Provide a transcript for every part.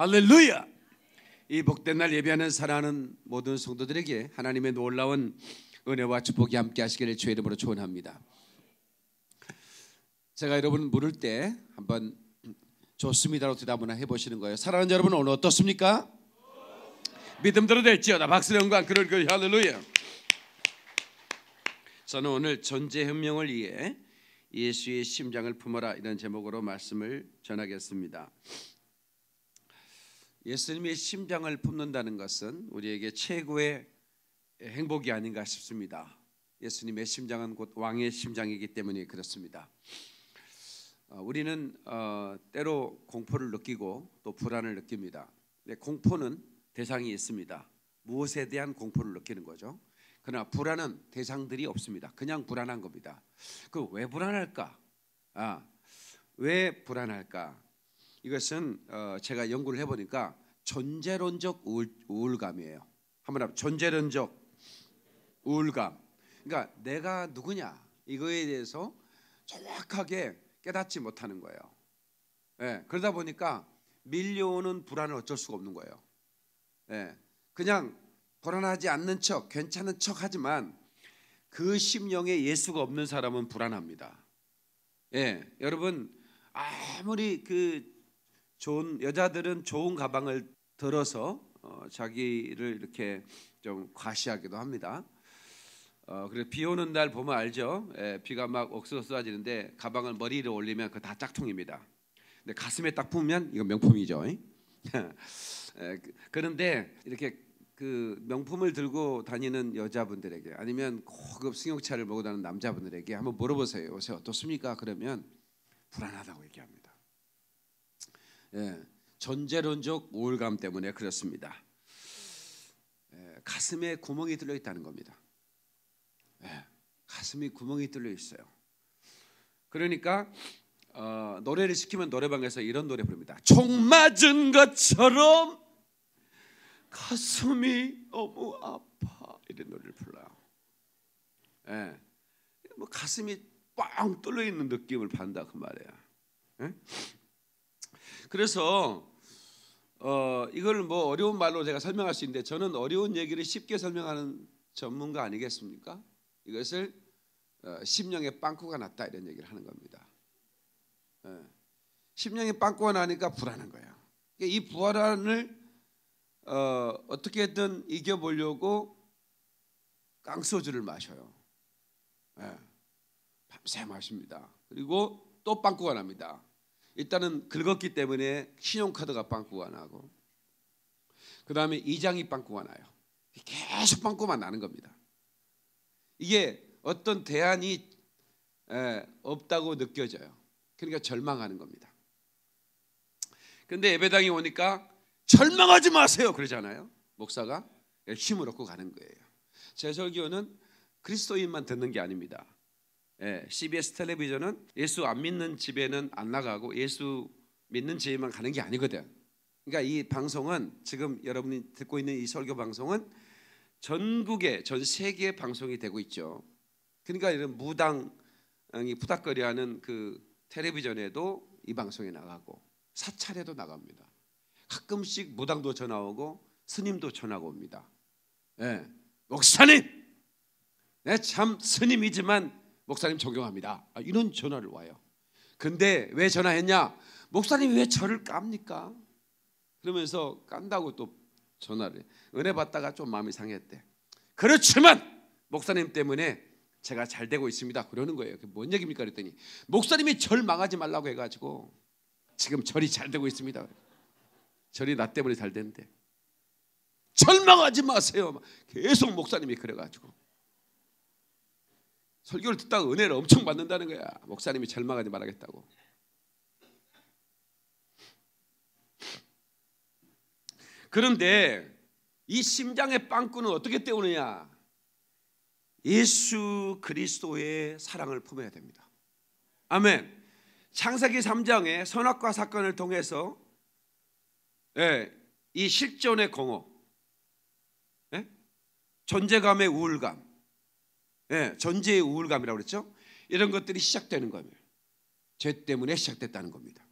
할렐루야! 이 복된 날 예배하는 사랑하는 모든 성도들에게 하나님의 놀라운 은혜와 축복이 함께 하시기를 주의 이름으로 축원합니다. 제가 여러분 물을 때 한번 좋습니다로 대답을 해보시는 거예요. 사랑하는 여러분 오늘 어떻습니까? 믿음대로 될지어다. 박수 영광 그럴 그 할렐루야. 저는 오늘 존재혁명을 위해 예수의 심장을 품어라 이런 제목으로 말씀을 전하겠습니다. 예수님의 심장을 품는다는 것은 우리에게 최고의 행복이 아닌가 싶습니다. 예수님의 심장은 곧 왕의 심장이기 때문에 그렇습니다. 어, 우리는 어, 때로 공포를 느끼고 또 불안을 느낍니다. 공포는 대상이 있습니다. 무엇에 대한 공포를 느끼는 거죠. 그러나 불안은 대상들이 없습니다. 그냥 불안한 겁니다. 그 왜 불안할까? 아, 왜 불안할까? 이것은 어, 제가 연구를 해보니까 존재론적 우울, 감이에요 한번 해봐. 존재론적 우울감. 그러니까 내가 누구냐 이거에 대해서 정확하게 깨닫지 못하는 거예요. 예, 그러다 보니까 밀려오는 불안을 어쩔 수가 없는 거예요. 예, 그냥 불안하지 않는 척, 괜찮은 척 하지만 그 심령에 예수가 없는 사람은 불안합니다. 예, 여러분 아무리 그 좋은 여자들은 좋은 가방을 들어서 어, 자기를 이렇게 좀 과시하기도 합니다. 어, 그래 비 오는 날 보면 알죠. 예, 비가 막 옥수수 쏟아지는데 가방을 머리 위 올리면 그 다 짝퉁입니다. 근데 가슴에 딱 품으면 이거 명품이죠. 예, 그, 그런데 이렇게 그 명품을 들고 다니는 여자분들에게 아니면 고급 승용차를 몰고 다니는 남자분들에게 한번 물어보세요. 요새 어떻습니까? 그러면 불안하다고 얘기합니다. 예, 전제론적 우울감 때문에 그렇습니다. 예, 가슴에 구멍이 뚫려 있다는 겁니다. 예, 가슴이 구멍이 뚫려 있어요. 그러니까 어, 노래를 시키면 노래방에서 이런 노래 부릅니다. 총 맞은 것처럼 가슴이 너무 아파 이런 노래를 불러요. 예. 뭐 가슴이 뻥 뚫려 있는 느낌을 받는다 그 말이야. 예? 그래서 어, 이걸 뭐 어려운 말로 제가 설명할 수 있는데 저는 어려운 얘기를 쉽게 설명하는 전문가 아니겠습니까? 이것을 어, 심령에 빵꾸가 났다 이런 얘기를 하는 겁니다. 예. 심령에 빵꾸가 나니까 불안한 거예요. 이 불안을 어, 어떻게든 이겨보려고 깡소주를 마셔요. 예. 밤새 마십니다. 그리고 또 빵꾸가 납니다. 일단은 긁었기 때문에 신용카드가 빵꾸가 나고 그 다음에 이장이 빵꾸가 나요. 계속 빵꾸만 나는 겁니다. 이게 어떤 대안이 에, 없다고 느껴져요. 그러니까 절망하는 겁니다. 근데 예배당에 오니까 절망하지 마세요. 그러잖아요. 목사가 힘을 얻고 가는 거예요. 제 설교는 그리스도인만 듣는 게 아닙니다. 예, CBS 텔레비전은 예수 안 믿는 집에는 안 나가고 예수 믿는 집에만 가는 게 아니거든. 그러니까 이 방송은 지금 여러분이 듣고 있는 이 설교 방송은 전국에 전 세계에 방송이 되고 있죠. 그러니까 이런 무당이 부닥거리하는 그 텔레비전에도 이 방송에 나가고 사찰에도 나갑니다. 가끔씩 무당도 전화 오고 스님도 전화가 옵니다. 예. 목사님, 내참 스님이지만 목사님 존경합니다. 아, 이런 전화를 와요. 근데 왜 전화했냐? 목사님 왜 저를 깝니까? 그러면서 깐다고 또 전화를 은혜 받다가 좀 마음이 상했대. 그렇지만 목사님 때문에 제가 잘 되고 있습니다. 그러는 거예요. 뭔 얘기입니까? 그랬더니 목사님이 절 망하지 말라고 해가지고 지금 절이 잘 되고 있습니다. 절이 나 때문에 잘 된대. 절망하지 마세요. 계속 목사님이 그래가지고 설교를 듣다가 은혜를 엄청 받는다는 거야. 목사님이 절망하지 말아겠다고. 그런데 이 심장의 빵꾸는 어떻게 때우느냐? 예수 그리스도의 사랑을 품어야 됩니다. 아멘. 창세기 3장의 선악과 사건을 통해서 예, 이 실존의 공허, 예? 존재감의 우울감, 예, 존재의 우울감이라고 그랬죠. 이런 것들이 시작되는 거예요. 죄 때문에 시작됐다는 겁니다.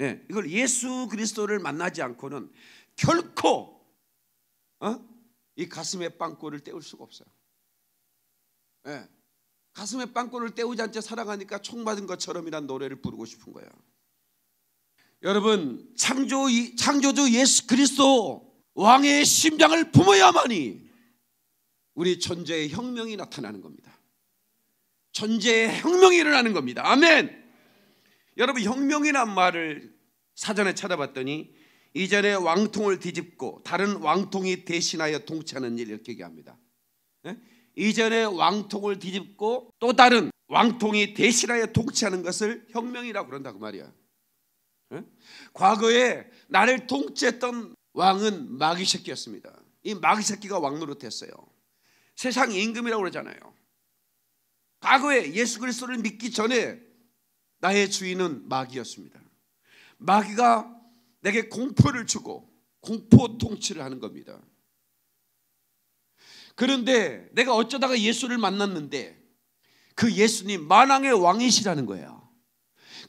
예, 이걸 예수 그리스도를 만나지 않고는 결코 어? 이 가슴에 빵꾸를 때울 수가 없어요. 예, 가슴에 빵꾸를 때우지 않자 살아가니까 총 맞은 것처럼이란 노래를 부르고 싶은 거예요. 여러분 창조 창조주 예수 그리스도 왕의 심장을 품어야만이 우리 존재의 혁명이 나타나는 겁니다. 존재의 혁명이 일어나는 겁니다. 아멘. 여러분 혁명이란 말을 사전에 찾아봤더니 이전에 왕통을 뒤집고 다른 왕통이 대신하여 통치하는 일 이렇게 얘기합니다. 네? 이전에 왕통을 뒤집고 또 다른 왕통이 대신하여 통치하는 것을 혁명이라고 그런다고 말이야. 네? 과거에 나를 통치했던 왕은 마귀 새끼였습니다. 이 마귀 새끼가 왕 노릇 했어요. 세상 임금이라고 그러잖아요. 과거에 예수 그리스도를 믿기 전에 나의 주인은 마귀였습니다. 마귀가 내게 공포를 주고 공포 통치를 하는 겁니다. 그런데 내가 어쩌다가 예수를 만났는데 그 예수님 만왕의 왕이시라는 거예요.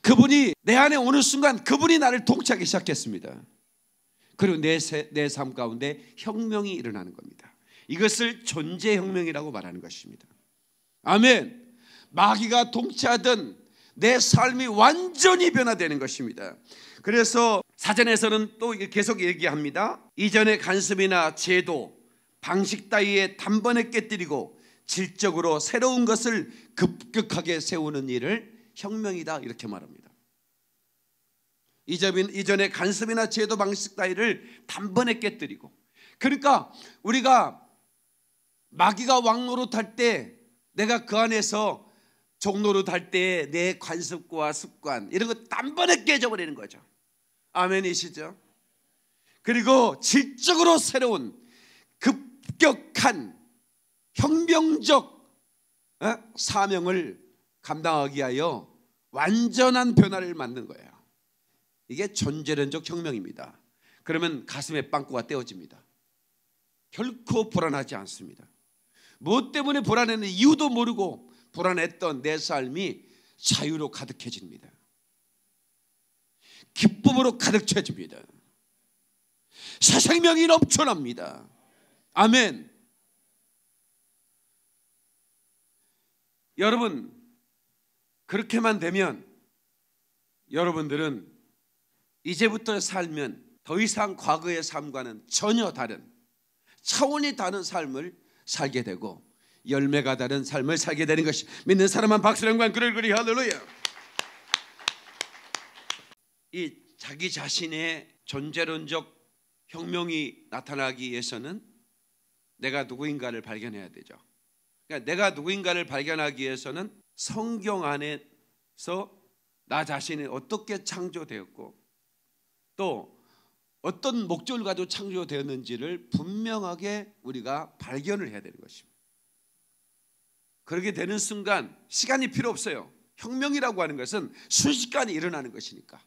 그분이 내 안에 오는 순간 그분이 나를 통치하기 시작했습니다. 그리고 내삶 가운데 혁명이 일어나는 겁니다. 이것을 존재혁명이라고 말하는 것입니다. 아멘. 마귀가 통치하던 내 삶이 완전히 변화되는 것입니다. 그래서 사전에서는 또 계속 얘기합니다. 이전의 간섭이나 제도, 방식 따위에 단번에 깨뜨리고 질적으로 새로운 것을 급격하게 세우는 일을 혁명이다 이렇게 말합니다. 이전의 간섭이나 제도 방식 따위를 단번에 깨뜨리고 그러니까 우리가 마귀가 왕노릇 할 때 내가 그 안에서 종로로 달 때 내 관습과 습관 이런 거 단번에 깨져버리는 거죠. 아멘이시죠? 그리고 질적으로 새로운 급격한 혁명적 어? 사명을 감당하기 위하여 완전한 변화를 만든 거예요. 이게 전제론적 혁명입니다. 그러면 가슴에 빵꾸가 떼어집니다. 결코 불안하지 않습니다. 무엇 때문에 불안했는 이유도 모르고 불안했던 내 삶이 자유로 가득해집니다. 기쁨으로 가득 채집니다. 새 생명이 넘쳐납니다. 아멘. 여러분, 그렇게만 되면 여러분들은 이제부터 살면 더 이상 과거의 삶과는 전혀 다른 차원이 다른 삶을 살게 되고 열매가 다른 삶을 살게 되는 것이 믿는 사람만 박수령관 그럴 그리 할렐루야. 이 자기 자신의 존재론적 혁명이 나타나기 위해서는 내가 누구인가를 발견해야 되죠. 그러니까 내가 누구인가를 발견하기 위해서는 성경 안에서 나 자신이 어떻게 창조되었고 또 어떤 목적을 가지고 창조되었는지를 분명하게 우리가 발견을 해야 되는 것입니다. 그렇게 되는 순간 시간이 필요 없어요. 혁명이라고 하는 것은 순식간에 일어나는 것이니까.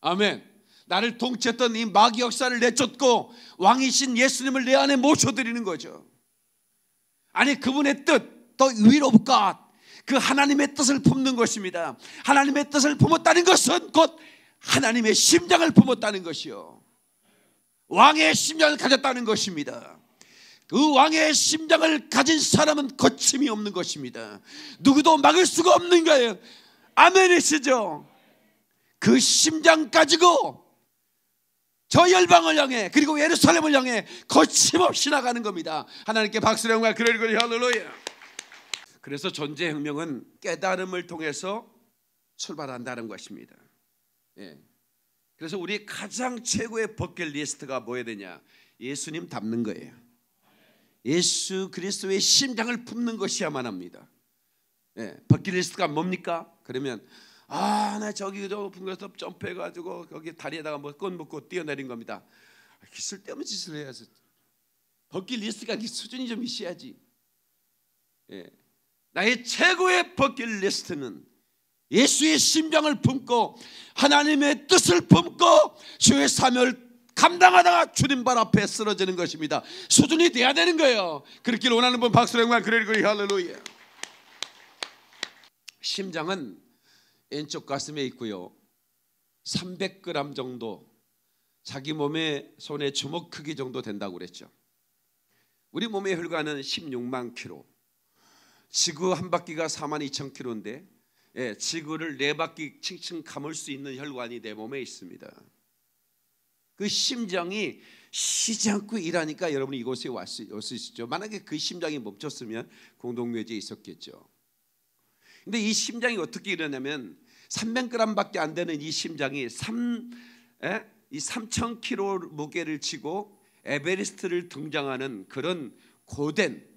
아멘. 나를 통치했던 이 마귀 역사를 내쫓고 왕이신 예수님을 내 안에 모셔드리는 거죠. 아니 그분의 뜻, 더 of God, 그 하나님의 뜻을 품는 것입니다. 하나님의 뜻을 품었다는 것은 곧 하나님의 심장을 품었다는 것이요. 왕의 심장을 가졌다는 것입니다. 그 왕의 심장을 가진 사람은 거침이 없는 것입니다. 누구도 막을 수가 없는 거예요. 아멘이시죠? 그 심장 가지고 저 열방을 향해 그리고 예루살렘을 향해 거침없이 나가는 겁니다. 하나님께 박수를 영광 거리 할렐루야. 그래서 존재혁명은 깨달음을 통해서 출발한다는 것입니다. 예. 그래서 우리 가장 최고의 버킷리스트가 뭐야 되냐? 예수님 닮는 거예요. 예수 그리스도의 심장을 품는 것이야만 합니다. 예, 버킷리스트가 뭡니까? 그러면 아, 나 저기 저 높은 곳에서 점프해 가지고 거기 다리에다가 뭐꽃 묶고 뛰어내린 겁니다. 아, 쓸데없는 짓을 해야지. 버킷리스트가 수준이 좀 있어야지. 예, 나의 최고의 버킷리스트는 예수의 심장을 품고 하나님의 뜻을 품고 주의 사명을 감당하다가 주님 발 앞에 쓰러지는 것입니다. 수준이 돼야 되는 거예요. 그렇길 원하는 분 박수로 영광 그리고 할렐루야. 심장은 왼쪽 가슴에 있고요. 300g 정도 자기 몸의 손의 주먹 크기 정도 된다고 그랬죠. 우리 몸의 혈관은 16만 킬로. 지구 한 바퀴가 4만 2천 킬로인데 예, 지구를 네 바퀴 칭칭 감을 수 있는 혈관이 내 몸에 있습니다. 그 심장이 쉬지 않고 일하니까 여러분이 이곳에 있죠. 만약에 그 심장이 멈췄으면 공동묘지에 있었겠죠. 근데 이 심장이 어떻게 일어나면 300g밖에 안 되는 이 심장이 3, 에? 이 3,000kg 무게를 지고 에베레스트를 등장하는 그런 고된 에?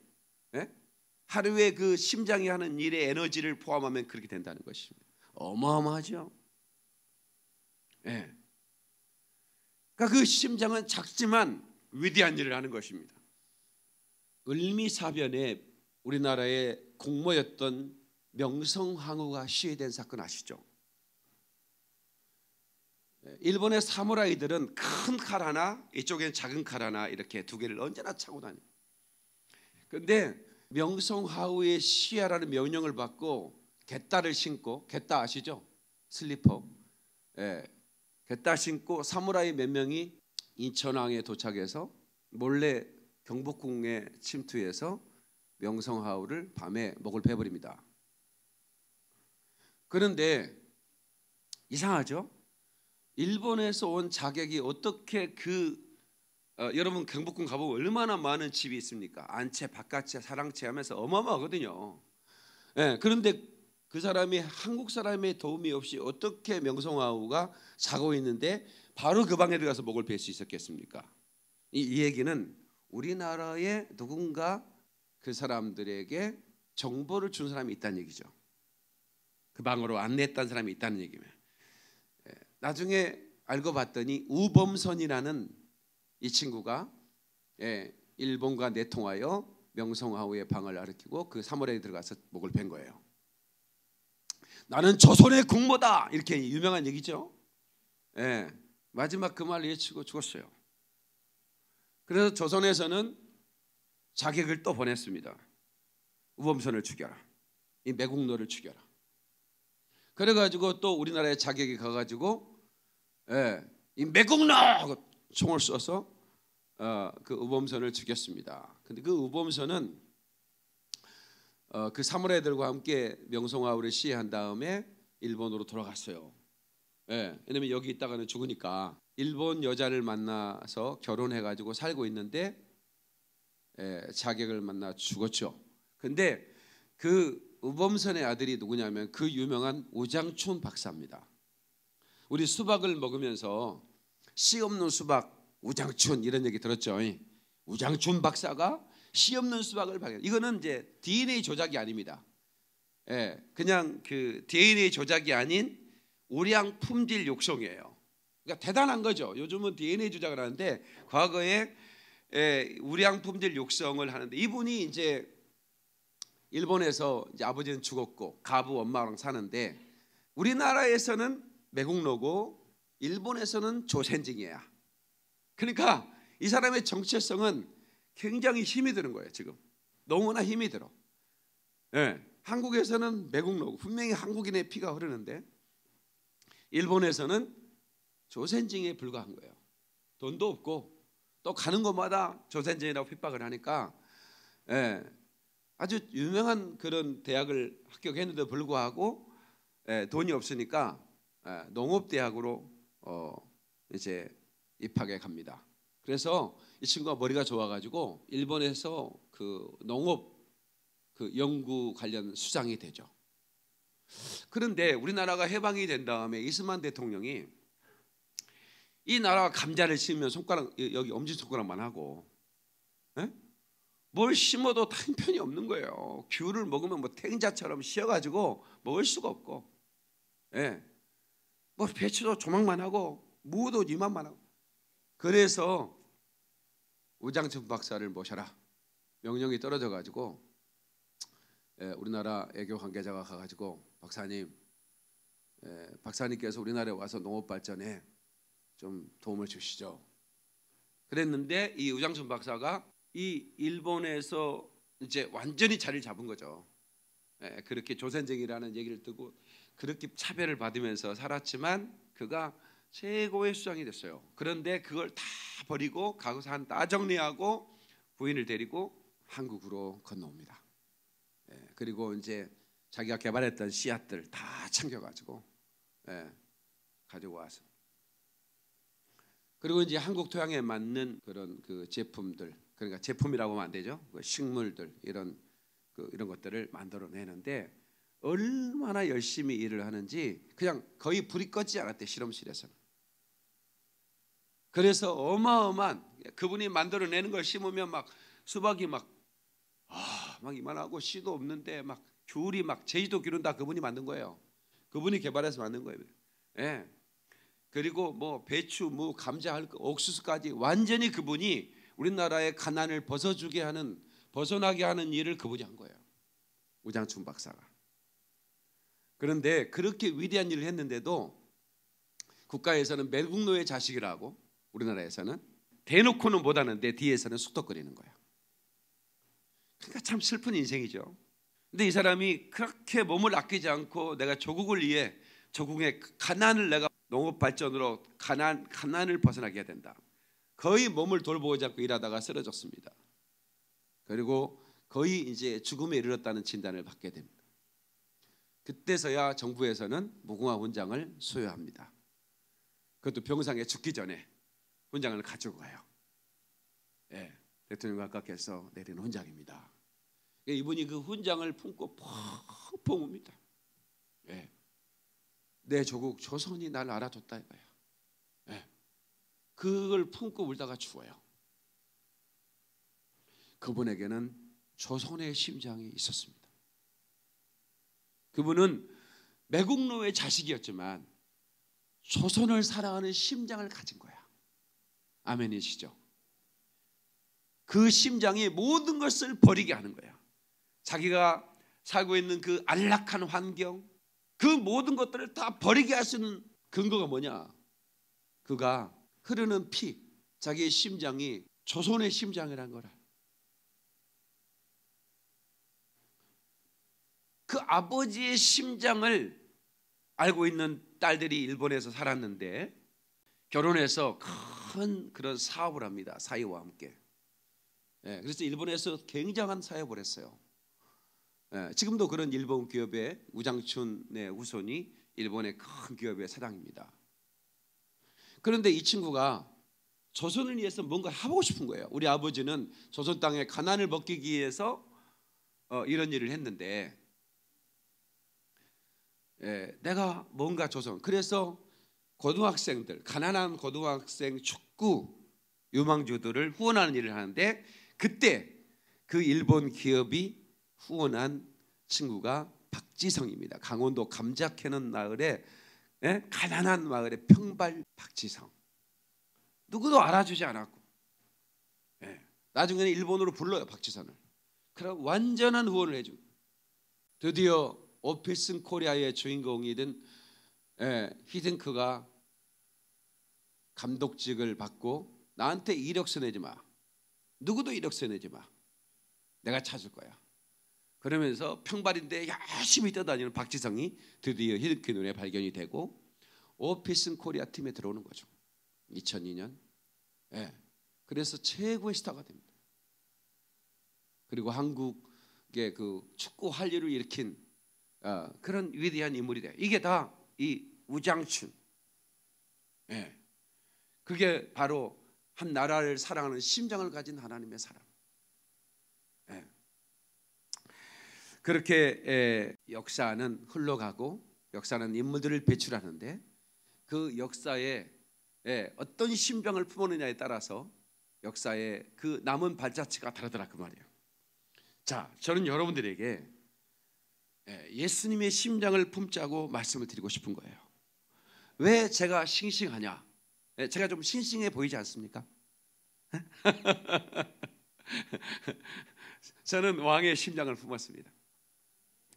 하루에 그 심장이 하는 일의 에너지를 포함하면 그렇게 된다는 것입니다. 어마어마하죠. 예. 그러니까 그 심장은 작지만 위대한 일을 하는 것입니다. 을미사변에 우리나라의 공모였던 명성황후가 시해된 사건 아시죠? 예, 일본의 사무라이들은 큰 칼 하나, 이쪽엔 작은 칼 하나 이렇게 두 개를 언제나 차고 다니. 그런데 명성황후의 시야라는 명령을 받고 갯다를 신고 갯다 아시죠? 슬리퍼. 예, 갯다 신고 사무라이 몇 명이 인천항에 도착해서 몰래 경복궁에 침투해서 명성하우를 밤에 목을 베버립니다. 그런데 이상하죠? 일본에서 온 자객이 어떻게 그 어, 여러분 경복궁 가보면 얼마나 많은 집이 있습니까? 안채, 바깥채, 사랑채 하면서 어마어마하거든요. 예, 그런데 그 사람이 한국 사람의 도움이 없이 어떻게 명성황후가 자고 있는데 바로 그 방에 들어가서 목을 벨수 있었겠습니까? 이, 이 얘기는 우리나라에 누군가 그 사람들에게 정보를 준 사람이 있다는 얘기죠. 그 방으로 안내했던 사람이 있다는 얘기면 예, 나중에 알고 봤더니 우범선이라는 이 친구가 예, 일본과 내통하여 명성황후의 방을 아르키고 그 사물에 들어가서 목을 벤 거예요. 나는 조선의 국모다 이렇게 유명한 얘기죠. 예, 마지막 그 말을 외치고 죽었어요. 그래서 조선에서는 자객을 또 보냈습니다. 우범선을 죽여라. 이 매국노를 죽여라. 그래가지고 또 우리나라에 자객이 가가지고 예, 이 매국노 총을 쏘서 어, 그 우범선을 죽였습니다. 근데 그 우범선은 어, 그 사무라이들과 함께 명성황후를 시해한 다음에 일본으로 돌아갔어요. 예, 왜냐면 여기 있다가는 죽으니까 일본 여자를 만나서 결혼해가지고 살고 있는데 예, 자객을 만나 죽었죠. 근데 그 우범선의 아들이 누구냐면 그 유명한 우장춘 박사입니다. 우리 수박을 먹으면서 씨 없는 수박 우장춘 이런 얘기 들었죠. 우장춘 박사가 씨 없는 수박을 발견. 이거는 이제 DNA 조작이 아닙니다. 예, 그냥 그 DNA 조작이 아닌 우량 품질 육성이에요. 그러니까 대단한 거죠. 요즘은 DNA 조작을 하는데 과거에 예, 우량 품질 육성을 하는데 이분이 이제 일본에서 이제 아버지는 죽었고 가부 엄마랑 사는데 우리나라에서는 매국노고 일본에서는 조센징이야. 그러니까 이 사람의 정체성은 굉장히 힘이 드는 거예요 지금 너무나 힘이 들어. 예, 한국에서는 매국노고 분명히 한국인의 피가 흐르는데 일본에서는 조센징에 불과한 거예요. 돈도 없고 또 가는 곳마다 조센징이라고 핍박을 하니까 예, 아주 유명한 그런 대학을 합격했는데 불구하고 예, 돈이 없으니까 예, 농업대학으로 어, 이제 입학해 갑니다. 그래서 이 친구가 머리가 좋아가지고 일본에서 그 농업 그 연구 관련 수장이 되죠. 그런데 우리나라가 해방이 된 다음에 이스만 대통령이 이 나라가 감자를 심으면 손가락 여기 엄지 손가락만 하고 에? 예? 뭘 심어도 탄편이 없는 거예요. 귤을 먹으면 뭐 탱자처럼 씌어가지고 먹을 수가 없고, 예, 뭐 배추도 조망만 하고 무도 이만만 하고. 그래서 우장춘 박사를 모셔라 명령이 떨어져 가지고 예, 우리나라 애교 관계자가 가가지고 박사님 예, 박사님께서 우리나라에 와서 농업 발전에 좀 도움을 주시죠. 그랬는데 이 우장춘 박사가 이 일본에서 이제 완전히 자리를 잡은 거죠. 예, 그렇게 조선쟁이라는 얘기를 듣고 그렇게 차별을 받으면서 살았지만 그가 최고의 수장이 됐어요. 그런데 그걸 다 버리고 가고산 다 정리하고 부인을 데리고 한국으로 건너옵니다. 예, 그리고 이제 자기가 개발했던 씨앗들 다 챙겨가지고 예, 가지고 와서 그리고 이제 한국 토양에 맞는 그런 그 제품들 그러니까 제품이라고 하면 안 되죠. 그 식물들 이런 그 이런 것들을 만들어내는데 얼마나 열심히 일을 하는지 그냥 거의 불이 꺼지지 않았대 실험실에서는. 그래서 어마어마한 그분이 만들어내는 걸 심으면 막 수박이 막 아, 막 이만하고 씨도 없는데 막 귤이 막 제주도 귤은 다 그분이 만든 거예요. 그분이 개발해서 만든 거예요. 예. 그리고 뭐 배추, 무, 감자, 옥수수까지 완전히 그분이 우리나라의 가난을 벗어주게 하는 벗어나게 하는 일을 그분이 한 거예요. 우장춘 박사가. 그런데 그렇게 위대한 일을 했는데도 국가에서는 매국노의 자식이라고 우리나라에서는 대놓고는 못하는데 뒤에서는 속덕거리는 거야. 그러니까 참 슬픈 인생이죠. 근데 이 사람이 그렇게 몸을 아끼지 않고 내가 조국을 위해 조국의 가난을 내가 농업 발전으로 가난 가난을 벗어나게 해야 된다. 거의 몸을 돌보지 않고 일하다가 쓰러졌습니다. 그리고 거의 이제 죽음에 이르렀다는 진단을 받게 됩니다. 그때서야 정부에서는 무궁화 훈장을 수여합니다. 그것도 병상에 죽기 전에 훈장을 가지고 가요. 예, 대통령 각각께서 내린 훈장입니다. 이분이 그 훈장을 품고 펑펑 웁니다. 예, 내 조국 조선이 날 알아줬다 이거야. 예, 그걸 품고 울다가 죽어요. 그분에게는 조선의 심장이 있었습니다. 그분은 매국노의 자식이었지만 조선을 사랑하는 심장을 가진 거야. 아멘이시죠? 그 심장이 모든 것을 버리게 하는 거야. 자기가 살고 있는 그 안락한 환경, 그 모든 것들을 다 버리게 할 수 있는 근거가 뭐냐? 그가 흐르는 피, 자기의 심장이 조선의 심장이란 거라. 그 아버지의 심장을 알고 있는 딸들이 일본에서 살았는데 결혼해서 큰 그런 사업을 합니다. 사이와 함께. 예, 그래서 일본에서 굉장한 사업을 했어요. 예, 지금도 그런 일본 기업의 우장춘의 후손이 일본의 큰 기업의 사장입니다. 그런데 이 친구가 조선을 위해서 뭔가 하고 싶은 거예요. 우리 아버지는 조선 땅에 가난을 벗기기 위해서 어, 이런 일을 했는데 예, 내가 뭔가 조선 그래서 고등학생들 가난한 고등학생 축구 유망주들을 후원하는 일을 하는데 그때 그 일본 기업이 후원한 친구가 박지성입니다. 강원도 감자 캐는 마을에 예? 가난한 마을의 평발 박지성. 누구도 알아주지 않았고 예. 나중에는 일본으로 불러요 박지성을. 그럼 완전한 후원을 해주. 드디어 오피슨 코리아의 주인공이 된 예, 히딩크가 감독직을 받고 나한테 이력서 내지 마. 누구도 이력서 내지 마. 내가 찾을 거야. 그러면서 평발인데 열심히 뛰어다니는 박지성이 드디어 히딩크 눈에 발견이 되고 오피슨 코리아 팀에 들어오는 거죠. 2002년. 예. 그래서 최고의 스타가 됩니다. 그리고 한국의 그 축구 한류를 일으킨 어, 그런 위대한 인물이 돼. 이게 다 이 우장춘. 예. 그게 바로 한 나라를 사랑하는 심장을 가진 하나님의 사람. 예. 그렇게 역사는 흘러가고 역사는 인물들을 배출하는데 그 역사에 어떤 심정을 품었느냐에 따라서 역사의 그 남은 발자취가 다르더라 그 말이에요. 자, 저는 여러분들에게 예수님의 심장을 품자고 말씀을 드리고 싶은 거예요. 왜 제가 싱싱하냐? 제가 좀 싱싱해 보이지 않습니까? 저는 왕의 심장을 품었습니다.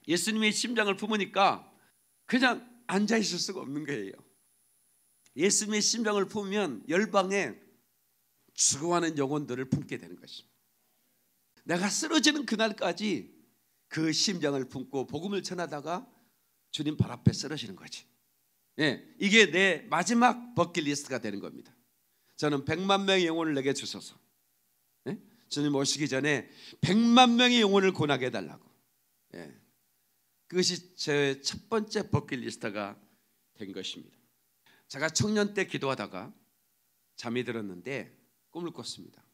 예수님의 심장을 품으니까 그냥 앉아 있을 수가 없는 거예요. 예수님의 심장을 품으면 열방에 죽어가는 영혼들을 품게 되는 것입니다. 내가 쓰러지는 그날까지 그 심장을 품고 복음을 전하다가 주님 발 앞에 쓰러지는 거지. 예, 이게 내 마지막 버킷리스트가 되는 겁니다. 저는 100만 명의 영혼을 내게 주소서. 예? 주님 오시기 전에 100만 명의 영혼을 권하게 해달라고. 예. 그것이 제 첫 번째 버킷리스트가 된 것입니다. 제가 청년 때 기도하다가 잠이 들었는데 꿈을 꿨습니다.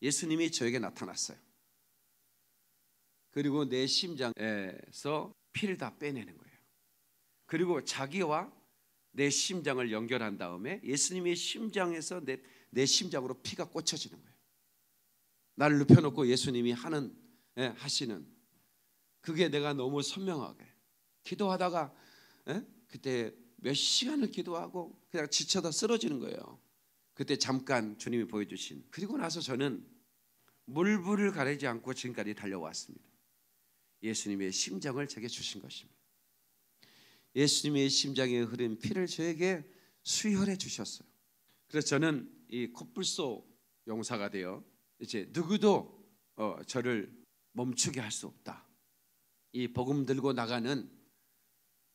예수님이 저에게 나타났어요. 그리고 내 심장에서 피를 다 빼내는 거예요. 그리고 자기와 내 심장을 연결한 다음에 예수님의 심장에서 내, 내 심장으로 피가 꽂혀지는 거예요. 나를 눕혀놓고 예수님이 하는 예, 하시는 그게 내가 너무 선명하게 기도하다가 예? 그때 몇 시간을 기도하고 그냥 지쳐다 쓰러지는 거예요. 그때 잠깐 주님이 보여주신 그리고 나서 저는 물불을 가리지 않고 지금까지 달려왔습니다. 예수님의 심장을 제게 주신 것입니다. 예수님의 심장에 흐른 피를 저에게 수혈해 주셨어요. 그래서 저는 이 코뿔소 용사가 되어 이제 누구도 어, 저를 멈추게 할 수 없다. 이 복음 들고 나가는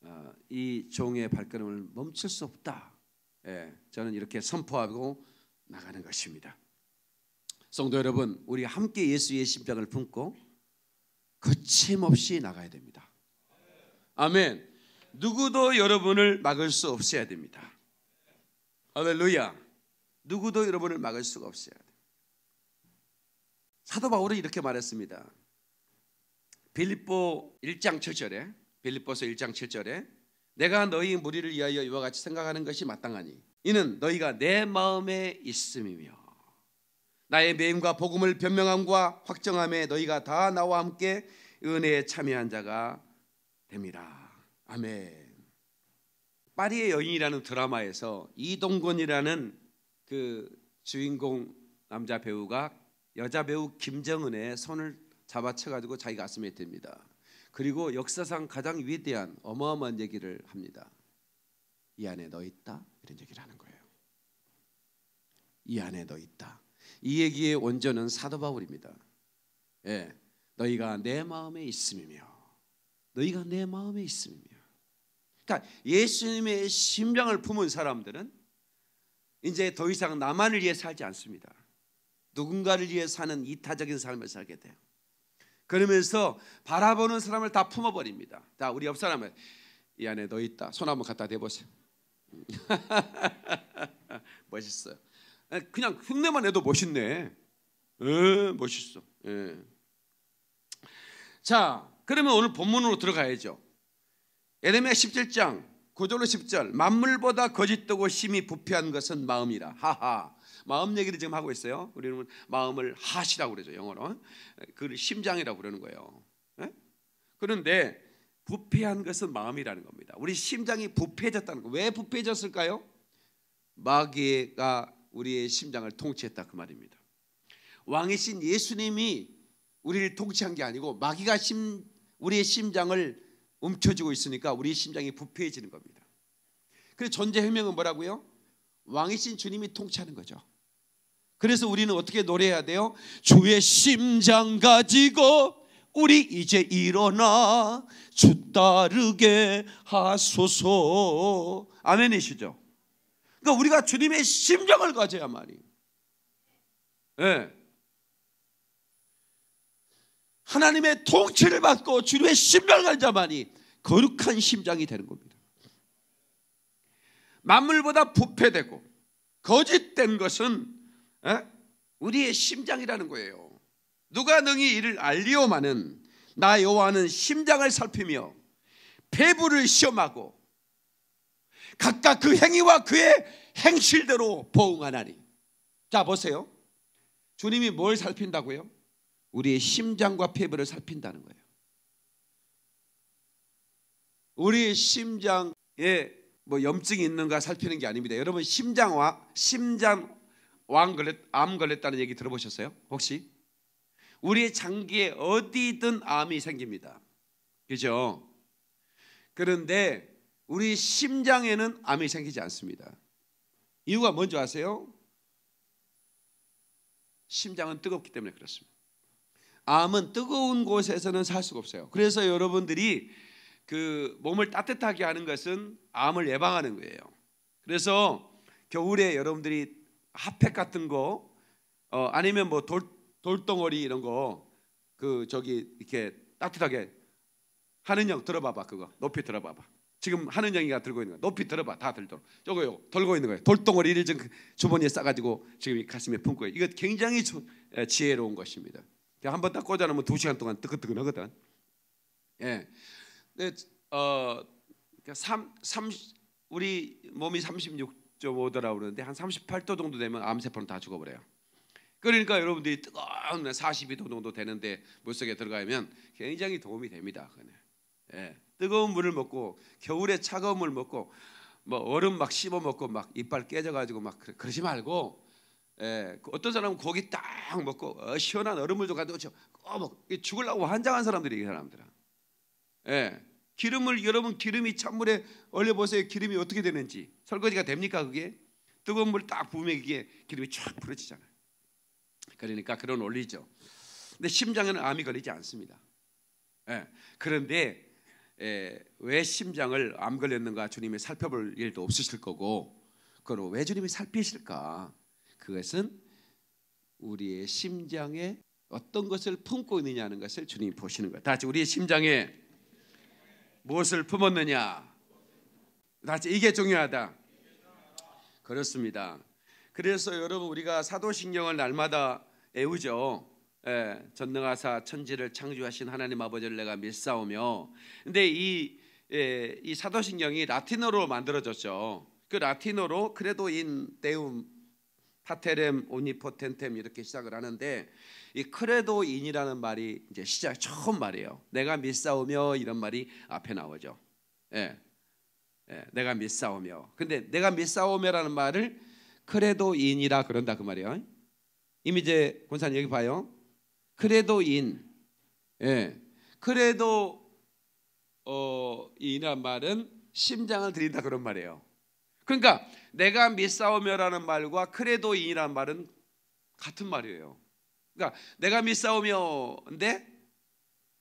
어, 이 종의 발걸음을 멈출 수 없다. 예, 저는 이렇게 선포하고 나가는 것입니다. 성도 여러분, 우리 함께 예수의 심장을 품고 거침없이 나가야 됩니다. 아멘. 누구도 여러분을 막을 수 없어야 됩니다. 할렐루야. 누구도 여러분을 막을 수가 없어야 돼. 사도 바울은 이렇게 말했습니다. 빌립보 1장 7절에 빌립보서 1장 7절에 내가 너희 무리를 위하여 이와 같이 생각하는 것이 마땅하니 이는 너희가 내 마음에 있음이며 나의 매임과 복음을 변명함과 확정함에 너희가 다 나와 함께 은혜에 참여한 자가 됩니다. 아멘. 파리의 여인이라는 드라마에서 이동건이라는 그 주인공 남자 배우가 여자 배우 김정은의 손을 잡아쳐 가지고 자기 가슴에 댑니다. 그리고 역사상 가장 위대한 어마어마한 얘기를 합니다. 이 안에 너 있다 이런 얘기를 하는 거예요. 이 안에 너 있다. 이 얘기의 원조는 사도 바울입니다. 예, 너희가 내 마음에 있음이며, 너희가 내 마음에 있음이며. 그러니까 예수님의 심장을 품은 사람들은 이제 더 이상 나만을 위해 살지 않습니다. 누군가를 위해 사는 이타적인 삶을 살게 돼요. 그러면서 바라보는 사람을 다 품어버립니다. 자, 우리 옆 사람을 이 안에 너 있다. 손 한번 갖다 대보세요. 멋있어요. 그냥 흉내만 해도 멋있네. 에, 멋있어. 예. 자, 그러면 오늘 본문으로 들어가야죠. 에레미야 17장 9절로 10절 만물보다 거짓되고 심히 부패한 것은 마음이라. 하하. 마음 얘기를 지금 하고 있어요. 우리는 마음을 하시라고 그러죠. 영어로. 그 심장이라고 그러는 거예요. 네? 그런데 부패한 것은 마음이라는 겁니다. 우리 심장이 부패해졌다는 거. 왜 부패해졌을까요? 마귀가 우리의 심장을 통치했다 그 말입니다. 왕이신 예수님이 우리를 통치한 게 아니고 마귀가 심, 우리의 심장을 움켜쥐고 있으니까 우리 심장이 부패해지는 겁니다. 그래서 존재혁명은 뭐라고요? 왕이신 주님이 통치하는 거죠. 그래서 우리는 어떻게 노래해야 돼요? 주의 심장 가지고 우리 이제 일어나 주 따르게 하소서. 아멘이시죠? 그러니까 우리가 주님의 심장을 가져야만이. 예. 네. 하나님의 통치를 받고 주님의 심장을 가져야만이 거룩한 심장이 되는 겁니다. 만물보다 부패되고 거짓된 것은 우리의 심장이라는 거예요. 누가 능히 이를 알리오마는 나 여호와는 심장을 살피며 폐부를 시험하고 각각 그 행위와 그의 행실대로 보응하나니. 자 보세요. 주님이 뭘 살핀다고요? 우리의 심장과 폐부를 살핀다는 거예요. 우리의 심장에 뭐 염증이 있는가 살피는 게 아닙니다. 여러분 심장와 심장 왕 걸렸, 암 걸렸다는 얘기 들어보셨어요? 혹시? 우리의 장기에 어디든 암이 생깁니다. 그죠? 그런데 우리 심장에는 암이 생기지 않습니다. 이유가 뭔지 아세요? 심장은 뜨겁기 때문에 그렇습니다. 암은 뜨거운 곳에서는 살 수가 없어요. 그래서 여러분들이 그 몸을 따뜻하게 하는 것은 암을 예방하는 거예요. 그래서 겨울에 여러분들이 핫팩 같은 거 어, 아니면 뭐 돌, 돌덩어리 이런 거 그 저기 이렇게 따뜻하게 하는 형 들어봐봐 그거 높이 들어봐봐 지금 하는 형이가 들고 있는 거 높이 들어봐. 다 들도록. 저거 요. 들고 있는 거예요. 돌덩어리를 좀 주머니에 싸가지고 지금 가슴에 품고 이거 굉장히 지혜로운 것입니다. 한 번 딱 꽂아놓으면 두 시간 동안 뜨끈뜨끈하거든. 예, 네, 어, 3, 3, 우리 몸이 36.5도라고 그러는데 한 38도 정도 되면 암세포는 다 죽어버려요. 그러니까 여러분들이 뜨거운 42도 정도 되는데 물속에 들어가면 굉장히 도움이 됩니다. 예, 뜨거운 물을 먹고 겨울에 차가운 물 먹고 뭐 얼음 막 씹어 먹고 막 이빨 깨져가지고 막 그러지 말고 예, 그 어떤 사람은 고기 딱 먹고 어, 시원한 얼음물도 가지고 어, 죽으려고 환장한 사람들이 이 사람들은 예, 기름을 여러분 기름이 찬물에 얼려 보세요 기름이 어떻게 되는지 설거지가 됩니까 그게 뜨거운 물 딱 부으면 이게 기름이 쫙 풀어지잖아요. 그러니까 그런 원리죠. 근데 심장에는 암이 걸리지 않습니다. 예, 그런데 예, 왜 심장을 암 걸렸는가 주님이 살펴볼 일도 없으실 거고 그걸 왜 주님이 살피실까? 그것은 우리의 심장에 어떤 것을 품고 있느냐는 것을 주님이 보시는 거예요. 다 같이 우리의 심장에 무엇을 품었느냐? 다 같이 이게 중요하다. 그렇습니다. 그래서 여러분 우리가 사도신경을 날마다 애우죠. 예, 전능하사 천지를 창조하신 하나님 아버지를 내가 믿사오며 근데 이, 예, 이 사도신경이 라틴어로 만들어졌죠. 그 라틴어로 그래도 인 데움 Patrem omnipotentem 이렇게 시작을 하는데 이 credo in이라는 말이 이제 시작 처음 말이에요. 내가 믿사오며 이런 말이 앞에 나오죠. 예. 예, 내가 믿사오며. 근데 내가 믿사오며라는 말을 credo in이라 그런다 그 말이에요. 이미 이제 권사님 여기 봐요. Credo in. 예. Credo 어 이란 말은 심장을 드린다 그런 말이에요. 그러니까 내가 믿사오며라는 말과 Credo in이라는 말은 같은 말이에요. 그러니까 내가 믿사오며인데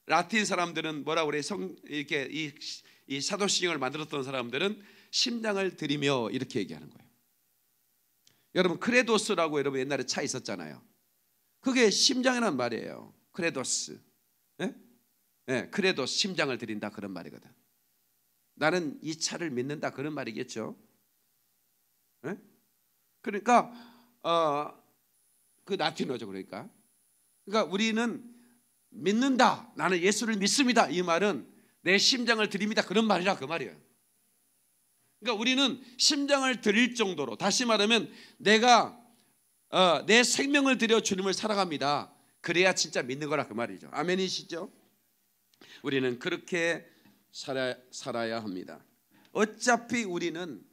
라틴 사람들은 뭐라고 그래? 성 이렇게 이, 이 사도신경을 만들었던 사람들은 심장을 드리며 이렇게 얘기하는 거예요. 여러분 크레도스라고 여러분 옛날에 차 있었잖아요. 그게 심장이란 말이에요. 크레도스. 예? 예, 크레도스 심장을 드린다 그런 말이거든. 나는 이 차를 믿는다 그런 말이겠죠. 예? 그러니까 어, 그 라틴어죠 그러니까. 그러니까 우리는 믿는다. 나는 예수를 믿습니다. 이 말은 내 심장을 드립니다. 그런 말이라 그 말이에요. 그러니까 우리는 심장을 드릴 정도로 다시 말하면 내가 어, 내 생명을 들여 주님을 사랑합니다. 그래야 진짜 믿는 거라 그 말이죠. 아멘이시죠? 우리는 그렇게 살아, 살아야 합니다. 어차피 우리는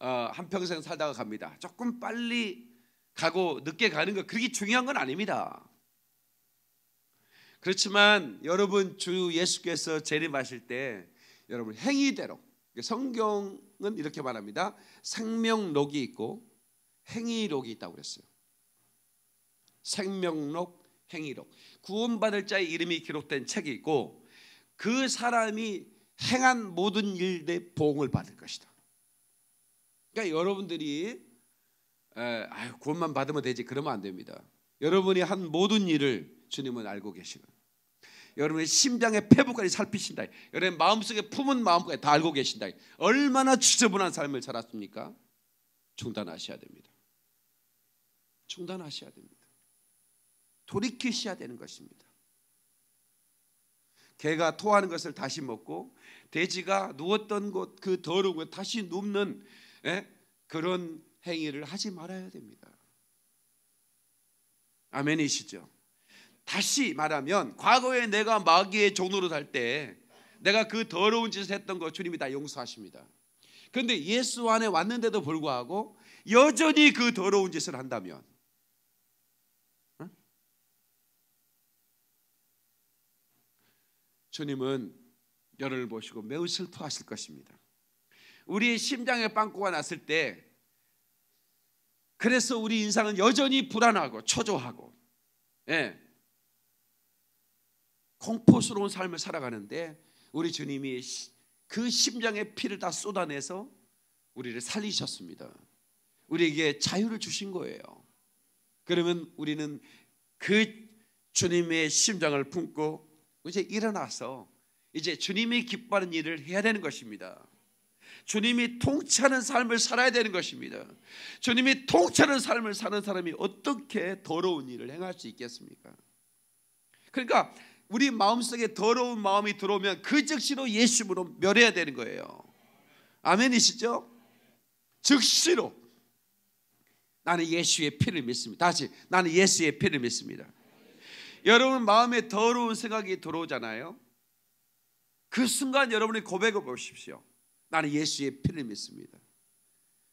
어, 한 평생 살다가 갑니다. 조금 빨리 가고 늦게 가는 거 그렇게 중요한 건 아닙니다. 그렇지만 여러분 주 예수께서 재림하실 때 여러분 행위대로 성경은 이렇게 말합니다. 생명록이 있고 행위록이 있다고 그랬어요. 생명록, 행위록. 구원받을 자의 이름이 기록된 책이 있고 그 사람이 행한 모든 일대 보응을 받을 것이다. 그러니까 여러분들이 에, 아유, 구원만 받으면 되지 그러면 안 됩니다. 여러분이 한 모든 일을 주님은 알고 계시는 여러분의 심장의 폐부까지 살피신다. 여러분 마음속에 품은 마음까지 다 알고 계신다. 얼마나 지저분한 삶을 살았습니까? 중단하셔야 됩니다. 중단하셔야 됩니다. 돌이키셔야 되는 것입니다. 개가 토하는 것을 다시 먹고 돼지가 누웠던 곳 그 더러운 곳 다시 눕는 에? 그런 행위를 하지 말아야 됩니다. 아멘이시죠? 다시 말하면 과거에 내가 마귀의 종으로 살 때 내가 그 더러운 짓을 했던 거 주님이 다 용서하십니다. 그런데 예수 안에 왔는데도 불구하고 여전히 그 더러운 짓을 한다면 주님은 여러분을 보시고 매우 슬퍼하실 것입니다. 우리의 심장에 빵꾸가 났을 때 그래서 우리 인상은 여전히 불안하고 초조하고 예. 공포스러운 삶을 살아가는데 우리 주님이 그 심장의 피를 다 쏟아내서 우리를 살리셨습니다. 우리에게 자유를 주신 거예요. 그러면 우리는 그 주님의 심장을 품고 이제 일어나서 이제 주님이 기뻐하는 일을 해야 되는 것입니다. 주님이 통치하는 삶을 살아야 되는 것입니다. 주님이 통치하는 삶을 사는 사람이 어떻게 더러운 일을 행할 수 있겠습니까? 그러니까 우리 마음속에 더러운 마음이 들어오면 그 즉시로 예수로 멸해야 되는 거예요. 아멘이시죠? 즉시로 나는 예수의 피를 믿습니다. 다시 나는 예수의 피를 믿습니다. 여러분 마음에 더러운 생각이 들어오잖아요. 그 순간 여러분이 고백해 보십시오. 나는 예수의 피를 믿습니다.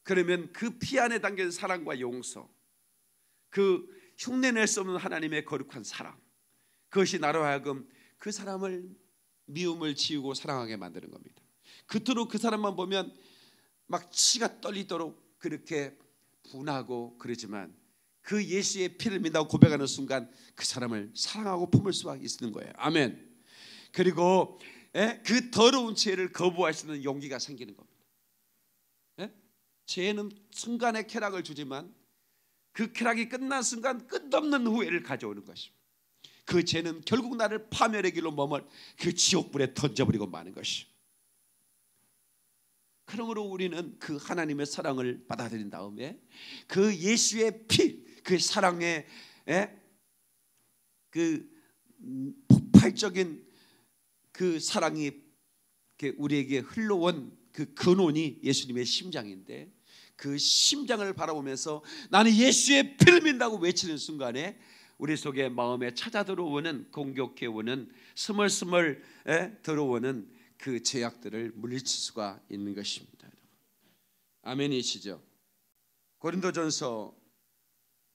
그러면 그 피 안에 담긴 사랑과 용서, 그 흉내낼 수 없는 하나님의 거룩한 사랑, 그것이 나로 하여금 그 사람을 미움을 지우고 사랑하게 만드는 겁니다. 그토록 그 사람만 보면 막 치가 떨리도록 그렇게 분하고 그러지만 그 예수의 피를 믿다고 고백하는 순간 그 사람을 사랑하고 품을 수밖에 있는 거예요. 아멘. 그리고 예? 그 더러운 죄를 거부할 수 있는 용기가 생기는 겁니다. 예? 죄는 순간의 쾌락을 주지만 그 쾌락이 끝난 순간 끝없는 후회를 가져오는 것입니다. 그 죄는 결국 나를 파멸의 길로 머물 그 지옥불에 던져버리고 마는 것이. 그러므로 우리는 그 하나님의 사랑을 받아들인 다음에 그 예수의 피, 그 사랑의 예? 그 폭발적인 그 사랑이 우리에게 흘러온 그 근원이 예수님의 심장인데 그 심장을 바라보면서 나는 예수의 피를 민다고 외치는 순간에 우리 속에 마음에 찾아 들어오는 공격해 오는 스멀스멀 들어오는 그 제약들을 물리칠 수가 있는 것입니다. 아멘이시죠? 고린도전서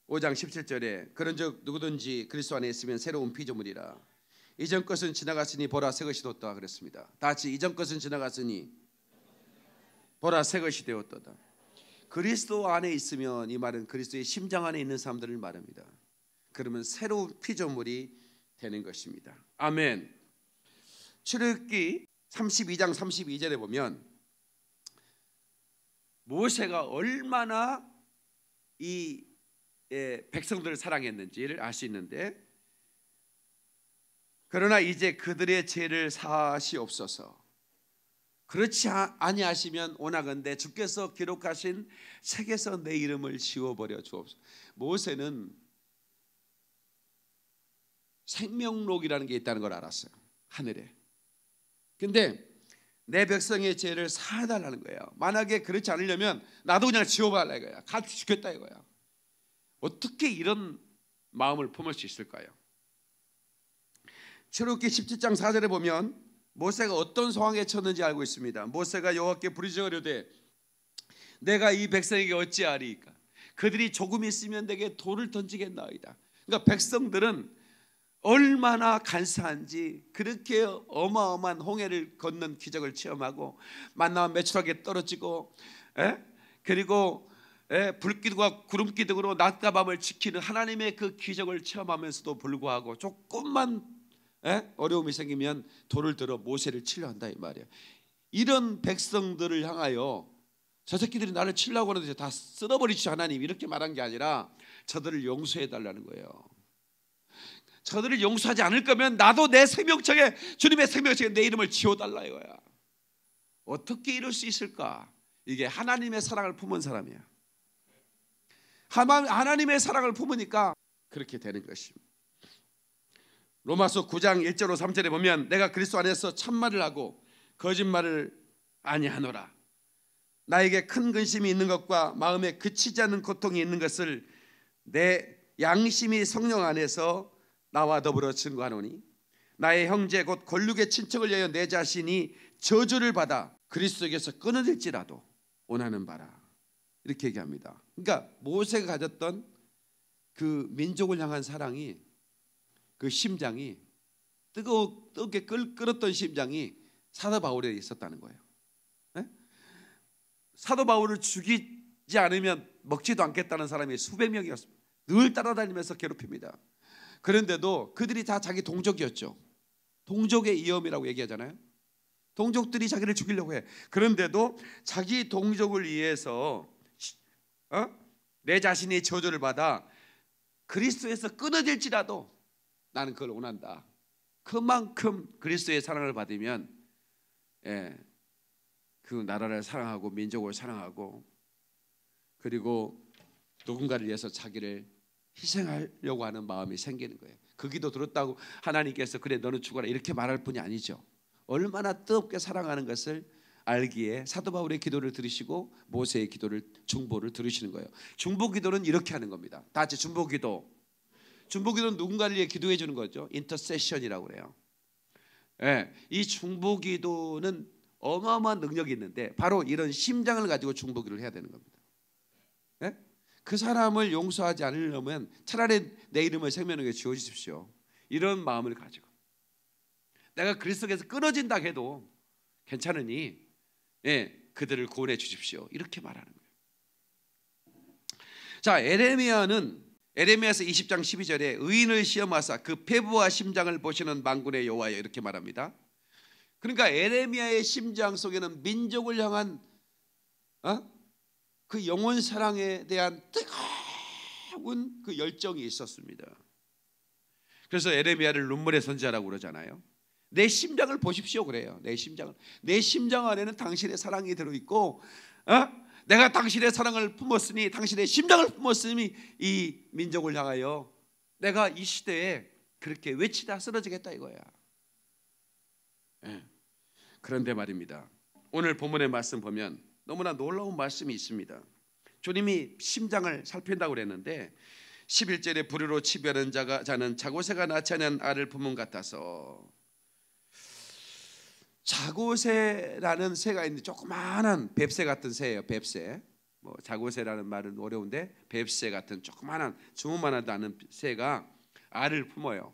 5장 17절에 그런즉 누구든지 그리스도 안에 있으면 새로운 피조물이라 이전 것은 지나갔으니 보라 새 것이 되었다 그랬습니다. 다시 이전 것은 지나갔으니 보라 새 것이 되었다. 그리스도 안에 있으면 이 말은 그리스도의 심장 안에 있는 사람들을 말합니다. 그러면 새로운 피조물이 되는 것입니다. 아멘. 출애굽기 32장 32절에 보면 모세가 얼마나 이 예, 백성들을 사랑했는지를 알 수 있는데 그러나 이제 그들의 죄를 사시옵소서. 그렇지 아니하시면 오나건대 주께서 기록하신 책에서 내 이름을 지워버려 주옵소서. 모세는 생명록이라는 게 있다는 걸 알았어요. 하늘에. 근데 내 백성의 죄를 사달라는 거예요. 만약에 그렇지 않으려면 나도 그냥 지워달라 이거야. 같이 죽겠다 이거야. 어떻게 이런 마음을 품을 수 있을까요? 출애굽기 17장 4절에 보면 모세가 어떤 상황에 처했는지 알고 있습니다. 모세가 여호와께 부르짖으려되 내가 이 백성에게 어찌하리까? 그들이 조금 있으면 내게 돌을 던지겠나이다. 그러니까 백성들은 얼마나 간사한지 그렇게 어마어마한 홍해를 걷는 기적을 체험하고 만나와 매출하게 떨어지고 에? 그리고 에? 불기둥과 구름기둥으로 낮과 밤을 지키는 하나님의 그 기적을 체험하면서도 불구하고 조금만 에? 어려움이 생기면 돌을 들어 모세를 치려 한다 이 말이야. 이런 백성들을 향하여 저 새끼들이 나를 치려고 하는데 다 쓸어버리시 하나님 이렇게 말한 게 아니라 저들을 용서해 달라는 거예요. 저들을 용서하지 않을 거면 나도 내 생명책에 주님의 생명책에 내 이름을 지워달라 이거야. 어떻게 이럴 수 있을까? 이게 하나님의 사랑을 품은 사람이야. 하나님의 사랑을 품으니까 그렇게 되는 것입니다. 로마서 9장 1절로 3절에 보면 내가 그리스도 안에서 참말을 하고 거짓말을 아니하노라. 나에게 큰 근심이 있는 것과 마음에 그치지 않는 고통이 있는 것을 내 양심이 성령 안에서 나와 더불어 증거하노니 나의 형제 곧 권력의 친척을 위하여 내 자신이 저주를 받아 그리스도에게서 끊어질지라도 원하는 바라 이렇게 얘기합니다. 그러니까 모세가 가졌던 그 민족을 향한 사랑이 그 심장이 뜨거 뜨겁게 끓었던 심장이 사도 바울에 있었다는 거예요. 네? 사도 바울을 죽이지 않으면 먹지도 않겠다는 사람이 수백 명이었습니다. 늘 따라다니면서 괴롭힙니다. 그런데도 그들이 다 자기 동족이었죠. 동족의 위험이라고 얘기하잖아요. 동족들이 자기를 죽이려고 해. 그런데도 자기 동족을 위해서 어? 내 자신이 저주를 받아 그리스도에서 끊어질지라도 나는 그걸 원한다. 그만큼 그리스도의 사랑을 받으면 예, 그 나라를 사랑하고 민족을 사랑하고 그리고 누군가를 위해서 자기를 희생하려고 하는 마음이 생기는 거예요. 그 기도 들었다고 하나님께서 그래 너는 죽어라 이렇게 말할 뿐이 아니죠. 얼마나 뜨겁게 사랑하는 것을 알기에 사도 바울의 기도를 들으시고 모세의 기도를 중보를 들으시는 거예요. 중보 기도는 이렇게 하는 겁니다. 다 같이 중보 기도. 중보 기도는 누군가를 위해 기도해 주는 거죠. 인터세션이라고 그래요. 예, 이 중보 기도는 어마어마한 능력이 있는데 바로 이런 심장을 가지고 중보 기도를 해야 되는 겁니다. 예? 그 사람을 용서하지 않으려면 차라리 내 이름을 생명에게 지워 주십시오. 이런 마음을 가지고 내가 그리스도께서 끊어진다 해도 괜찮으니 예, 그들을 구원해 주십시오. 이렇게 말하는 거예요. 자, 에레미야는 에레미야서 20장 12절에 의인을 시험하사 그 폐부와 심장을 보시는 만군의 여호와여 이렇게 말합니다. 그러니까 에레미야의 심장 속에는 민족을 향한 어? 그 영원 사랑에 대한 뜨거운 그 열정이 있었습니다. 그래서 에레미야를 눈물의 선지자라고 그러잖아요. 내 심장을 보십시오 그래요. 내 심장을 내 심장 안에는 당신의 사랑이 들어 있고 어? 내가 당신의 사랑을 품었으니 당신의 심장을 품었으니 이 민족을 향하여 내가 이 시대에 그렇게 외치다 쓰러지겠다 이거야. 네. 그런데 말입니다. 오늘 본문의 말씀 보면 너무나 놀라운 말씀이 있습니다. 주님이 심장을 살핀다고 그랬는데 11절에 불의로 치별한 자가 자는 자고새가 낳지 않은 알을 품은 같아서 자고새라는 새가 있는데 조그마한 뱁새 같은 새예요. 뱁새. 뭐 자고새라는 말은 어려운데 뱁새 같은 조그마한 주먹만하다는 새가 알을 품어요.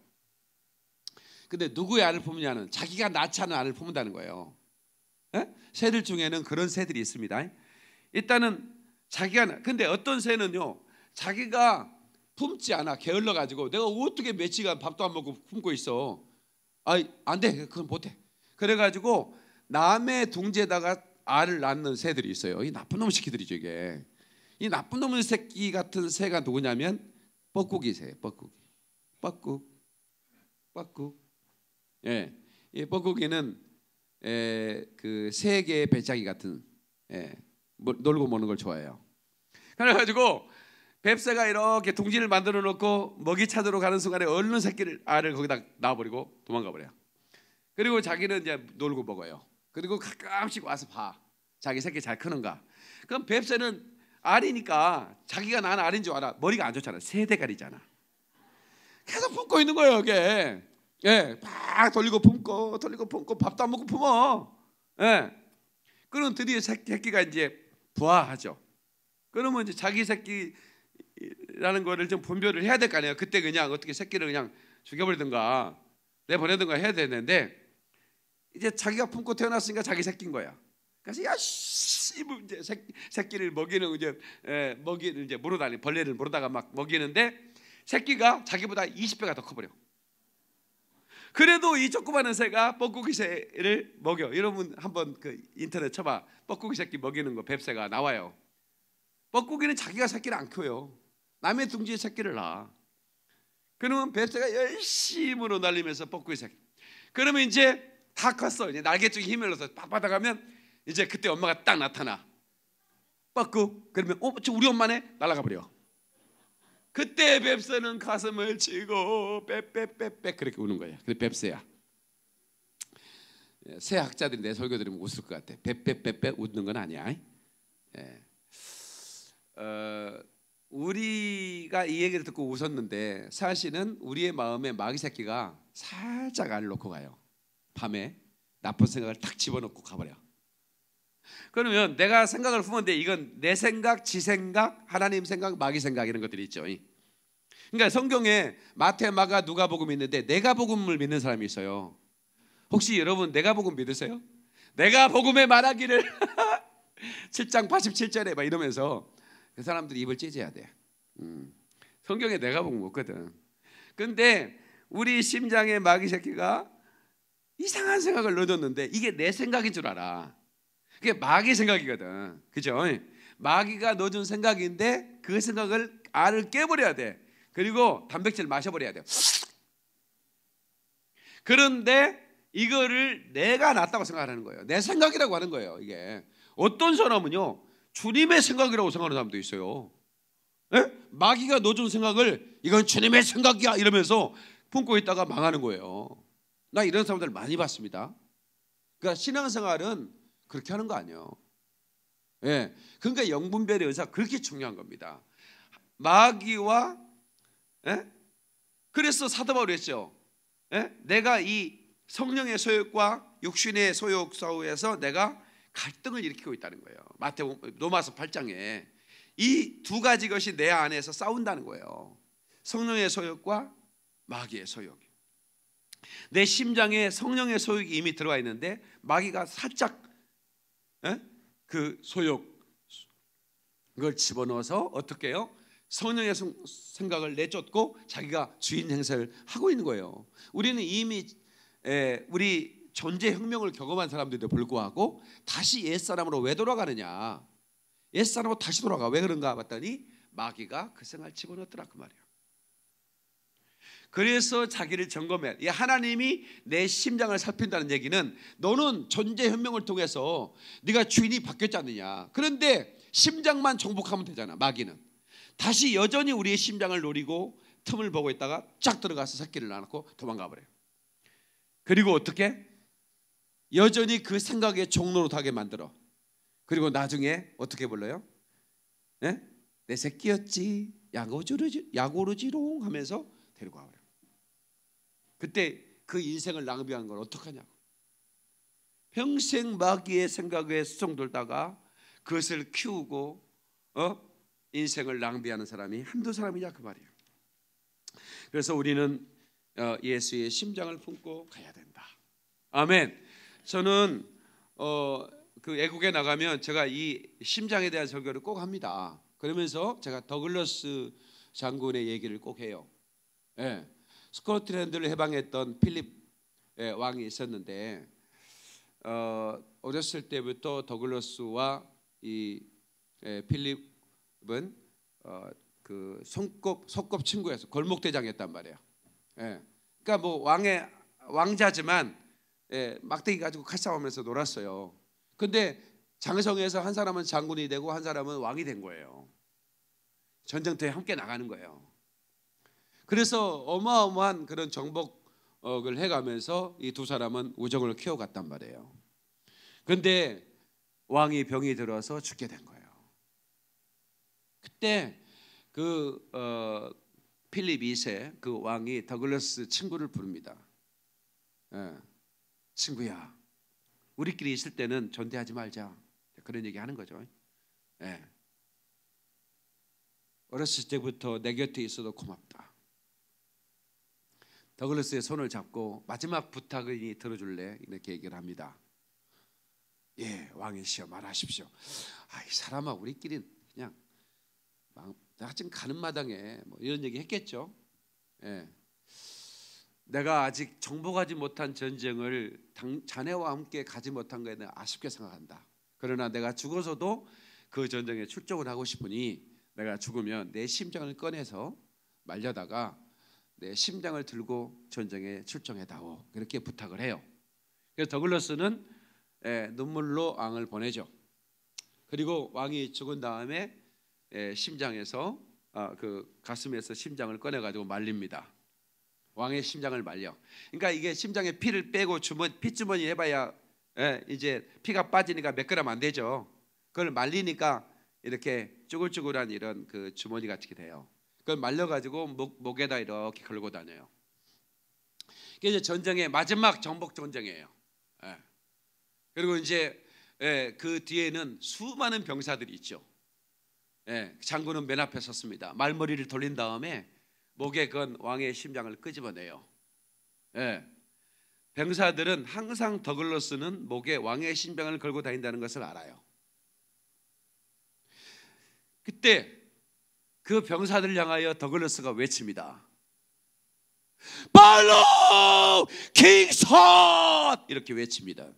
근데 누구의 알을 품느냐는 자기가 낳지 않은 알을 품는다는 거예요. 에? 예? 새들 중에는 그런 새들이 있습니다. 일단은 자기가 근데 어떤 새는요 자기가 품지 않아 게을러 가지고 내가 어떻게 며칠간 밥도 안 먹고 품고 있어. 아이 안돼 그건 못해. 그래가지고 남의 둥지에다가 알을 낳는 새들이 있어요. 이 나쁜 놈 새끼들이죠 이게. 이 나쁜 놈의 새끼 같은 새가 누구냐면 뻐꾸기 새, 뻐꾸기. 뻐꾸, 뻐꾸. 예, 이 뻐꾸기는 에, 그 세계의 배짱이 같은 예, 뭐, 놀고 먹는 걸 좋아해요. 그래가지고 뱁새가 이렇게 둥지를 만들어 놓고 먹이 찾으러 가는 순간에 얼른 새끼를 알을 거기다 놔버리고 도망가 버려요. 그리고 자기는 이제 놀고 먹어요. 그리고 가끔씩 와서 봐. 자기 새끼 잘 크는가. 그럼 뱁새는 알이니까 자기가 난 알인 줄 알아. 머리가 안 좋잖아. 세대가리잖아. 계속 품고 있는 거예요, 이게. 예, 막 돌리고 품고 돌리고 품고 밥도 안 먹고 품어. 예. 그럼 드디어 새끼가 이제 부화하죠. 그러면 이제 자기 새끼라는 거를 좀 분별을 해야 될 거 아니에요. 그때 그냥 어떻게 새끼를 그냥 죽여버리든가 내보내든가 해야 되는데 이제 자기가 품고 태어났으니까 자기 새끼인 거야. 그래서 야 씨 이제 새끼, 를 먹이는 이제 에, 먹이를 이제 물어다니 벌레를 물어다가 막 먹이는데 새끼가 자기보다 20배가 더 커버려. 그래도 이 조그마한 새가 뻐꾸기 새를 먹여. 여러분 한번 그 인터넷 쳐봐. 뻐꾸기 새끼 먹이는 거 뱁새가 나와요. 뻐꾸기는 자기가 새끼를 안 키워요. 남의 둥지에 새끼를 낳아. 그러면 뱁새가 열심으로 날리면서 뻐꾸기 새끼. 그러면 이제 다 컸어. 이제 날개 쪽에 힘을 넣어서 빡빡 가면 이제 그때 엄마가 딱 나타나. 뻗고 그러면 어, 저 우리 엄마네 날아가 버려. 그때 뱁새는 가슴을 치고 빼빼빼빼 그렇게 우는 거야. 그 뱁새야. 예, 새 학자들이 내 설교 들으면 웃을 것 같아. 빼빼빼빼 웃는 건 아니야. 예. 어, 우리가 이 얘기를 듣고 웃었는데 사실은 우리의 마음에 마귀 새끼가 살짝 알 놓고 가요. 밤에 나쁜 생각을 탁 집어넣고 가버려. 그러면 내가 생각을 품었는데 이건 내 생각, 지 생각, 하나님 생각, 마귀 생각 이런 것들이 있죠. 그러니까 성경에 마태, 마가, 누가복음 있는데 내가 복음을 믿는 사람이 있어요. 혹시 여러분 내가 복음 믿으세요? 내가 복음에 말하기를 7장 87절에 막 이러면서 그 사람들이 입을 찢어야 돼. 음. 성경에 내가 복음 없거든. 근데 우리 심장의 마귀 새끼가 이상한 생각을 넣어뒀는데 이게 내 생각인 줄 알아. 그게 마귀 생각이거든. 그죠? 마귀가 넣어준 생각인데 그 생각을 알을 깨버려야 돼. 그리고 단백질 마셔버려야 돼. 그런데 이거를 내가 낫다고 생각하는 거예요. 내 생각이라고 하는 거예요. 이게 어떤 사람은요 주님의 생각이라고 생각하는 사람도 있어요. 예? 마귀가 넣어준 생각을 이건 주님의 생각이야 이러면서 품고 있다가 망하는 거예요. 나 이런 사람들 많이 봤습니다. 그러니까 신앙생활은 그렇게 하는 거 아니에요. 예. 그러니까 영분별의 의사 그렇게 중요한 겁니다. 마귀와 예? 그래서 사도 바울이 했죠. 예? 내가 이 성령의 소욕과 육신의 소욕 사우에서 내가 갈등을 일으키고 있다는 거예요. 마태복 로마서 8장에 이 두 가지 것이 내 안에서 싸운다는 거예요. 성령의 소욕과 마귀의 소욕. 내 심장에 성령의 소욕이 이미 들어와 있는데 마귀가 살짝 에? 그 소욕 그걸 집어넣어서 어떻게 해요? 성령의 생각을 내쫓고 자기가 주인 행세를 하고 있는 거예요. 우리는 이미 에, 우리 존재 혁명을 경험한 사람들도 불구하고 다시 옛 사람으로 왜 돌아가느냐? 옛 사람으로 다시 돌아가 왜 그런가 봤더니 마귀가 그 생활 집어넣더라 그 말이에요. 그래서 자기를 점검해. 이 하나님이 내 심장을 살핀다는 얘기는 너는 존재 혁명을 통해서 네가 주인이 바뀌었지 않느냐. 그런데 심장만 정복하면 되잖아. 마귀는 다시 여전히 우리의 심장을 노리고 틈을 보고 있다가 쫙 들어가서 새끼를 낳고 도망가 버려요. 그리고 어떻게 여전히 그 생각의 종로로 타게 만들어. 그리고 나중에 어떻게 불러요? 네? 내 새끼였지. 야고르지 야고르지롱 하면서 데리고 와버려. 그때 그 인생을 낭비한 걸 어떡하냐고. 평생 마귀의 생각에 수송 돌다가 그것을 키우고 어? 인생을 낭비하는 사람이 한두 사람이냐 그 말이에요. 그래서 우리는 어, 예수의 심장을 품고 가야 된다. 아멘. 저는 어, 그 애국에 나가면 제가 이 심장에 대한 설교를 꼭 합니다. 그러면서 제가 더글러스 장군의 얘기를 꼭 해요. 예. 스코틀랜드를 해방했던 필립 예, 왕이 있었는데 어, 어렸을 때부터 더글러스와 이 예, 필립은 어, 그 손꼽 손꼽 친구에서 골목 대장이었단 말이에요. 예. 그러니까 뭐 왕의 왕자지만 예, 막대기 가지고 칼싸움하면서 놀았어요. 근데 장성에서 한 사람은 장군이 되고 한 사람은 왕이 된 거예요. 전쟁터에 함께 나가는 거예요. 그래서 어마어마한 그런 정복을 해가면서 이 두 사람은 우정을 키워갔단 말이에요. 그런데 왕이 병이 들어서 죽게 된 거예요. 그때 그 어, 필립 2세 그 왕이 더글러스 친구를 부릅니다. 예, 친구야, 우리끼리 있을 때는 존대하지 말자. 그런 얘기 하는 거죠. 예. 어렸을 때부터 내 곁에 있어도 고맙다. 더글러스의 손을 잡고 마지막 부탁을 들어줄래 이렇게 얘기를 합니다. 예, 왕이시여 말하십시오. 아, 이 사람아 우리끼리 그냥 지금 가는 마당에 뭐 이런 얘기 했겠죠. 예. 내가 아직 정복하지 못한 전쟁을 당, 자네와 함께 가지 못한 거에 대해 아쉽게 생각한다. 그러나 내가 죽어서도 그 전쟁에 출정을 하고 싶으니 내가 죽으면 내 심장을 꺼내서 말려다가 내 심장을 들고 전쟁에 출정해다오 그렇게 부탁을 해요. 그래서 더글러스는 예, 눈물로 왕을 보내죠. 그리고 왕이 죽은 다음에 예, 심장에서 아, 그 가슴에서 심장을 꺼내 가지고 말립니다. 왕의 심장을 말려. 그러니까 이게 심장에 피를 빼고 주머니 피주머니 해봐야 예, 이제 피가 빠지니까 몇 그램 안 되죠. 그걸 말리니까 이렇게 쭈글쭈글한 이런 그 주머니 같이 돼요. 그걸 말려가지고 목, 목에다 이렇게 걸고 다녀요. 이게 이제 전쟁의 마지막 정복 전쟁이에요. 예. 그리고 이제 예, 그 뒤에는 수많은 병사들이 있죠. 예, 장군은 맨 앞에 섰습니다. 말머리를 돌린 다음에 목에 건 왕의 심장을 끄집어내요. 예. 병사들은 항상 더글러스는 목에 왕의 심장을 걸고 다닌다는 것을 알아요. 그때 그 병사들 향하여 더글러스가 외칩니다. 발로 킹선 이렇게 외칩니다.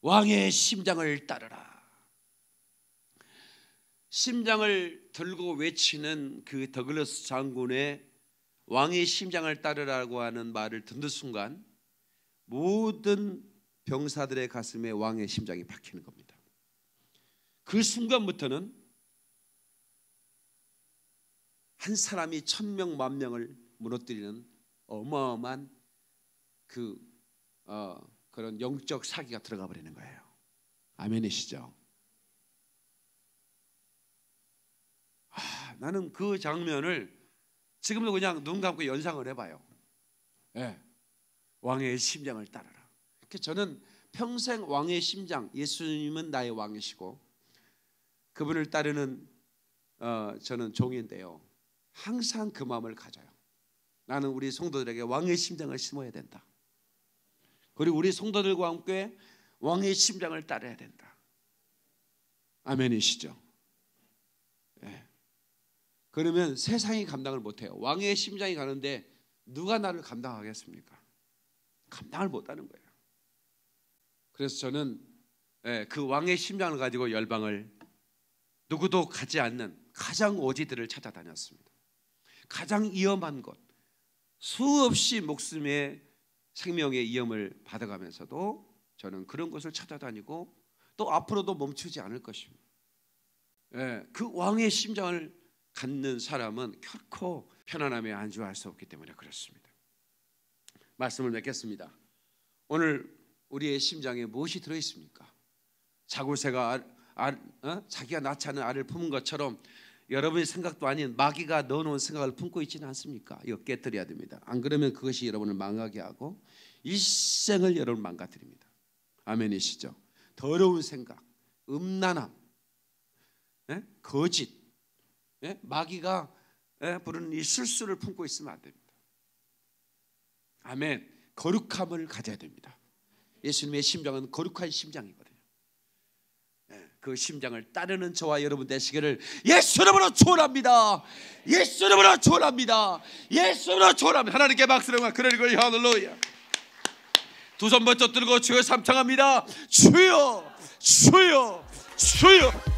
왕의 심장을 따르라. 심장을 들고 외치는 그 더글러스 장군의 왕의 심장을 따르라고 하는 말을 듣는 순간 모든 병사들의 가슴에 왕의 심장이 박히는 겁니다. 그 순간부터는 한 사람이 천명 만명을 무너뜨리는 어마어마한 그 어, 그런 영적 사기가 들어가 버리는 거예요. 아멘이시죠? 아, 나는 그 장면을 지금도 그냥 눈 감고 연상을 해봐요. 예, 왕의 심장을 따르라. 저는 평생 왕의 심장, 예수님은 나의 왕이시고 그분을 따르는 어, 저는 종인데요. 항상 그 마음을 가져요. 나는 우리 성도들에게 왕의 심장을 심어야 된다. 그리고 우리 성도들과 함께 왕의 심장을 따라야 된다. 아멘이시죠? 네. 그러면 세상이 감당을 못해요. 왕의 심장이 가는데 누가 나를 감당하겠습니까? 감당을 못하는 거예요. 그래서 저는 예, 그 왕의 심장을 가지고 열방을 누구도 가지 않는 가장 오지들을 찾아다녔습니다. 가장 위험한 곳, 수없이 목숨의 생명의 위험을 받아가면서도 저는 그런 것을 찾아다니고 또 앞으로도 멈추지 않을 것입니다. 예, 그 왕의 심장을 갖는 사람은 결코 편안함에 안주할 수 없기 때문에 그렇습니다. 말씀을 맺겠습니다. 오늘 우리의 심장에 무엇이 들어 있습니까? 자굴새가 알, 알, 어? 자기가 낳지 않은 알을 품은 것처럼 여러분의 생각도 아닌 마귀가 넣어놓은 생각을 품고 있지는 않습니까? 이거 깨뜨려야 됩니다. 안 그러면 그것이 여러분을 망하게 하고 일생을 여러분 망가뜨립니다. 아멘이시죠? 더러운 생각, 음란함, 예? 거짓, 예? 마귀가 예? 부르는 이 실수를 품고 있으면 안 됩니다. 아멘. 거룩함을 가져야 됩니다. 예수님의 심장은 거룩한 심장이거든요. 그 심장을 따르는 저와 여러분 되시기를 예수 이름으로 축원합니다. 예수 이름으로 축원합니다. 예수 이름으로 축원합니다. 하나님께 박수를 그러고 할렐루야. 두 손 번쩍 들고 주여 삼창합니다. 주여 주여 주여